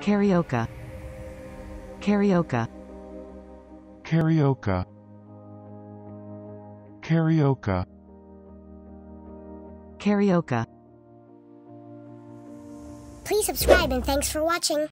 Karaoke. Karaoke. Karaoke. Karaoke. Karaoke. Please subscribe and thanks for watching.